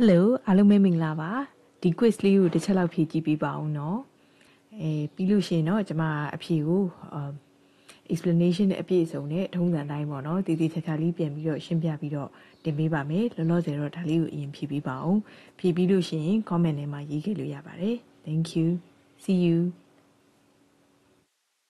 Hello အားလုံးပဲမင်္ဂလာပါဒီ quiz လေးကိုတစ်ချက်လောက်ဖြည့်ကြည့်ပေးပါဦးเนาะအဲပြီးလို့ရှိရင်เนาะကျွန်မအဖြေကို explanation နဲ့အပြည့်အစုံနဲ့ထုံးစံတိုင်းပေါ့เนาะတည်တည်ချာချာလေးပြန်ပြီးတော့ရှင်းပြပြီးတော့တင်ပေးပါမယ်လောလောဆယ်တော့ဒါလေးကိုအရင်ဖြည့်ပေးပါအောင်ဖြည့်ပြီးလို့ရှိရင် comment ထဲမှာရေးခဲ့လို့ရပါတယ် thank you see you